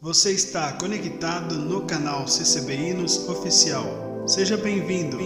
Você está conectado no canal CCBinos Oficial. Seja bem-vindo.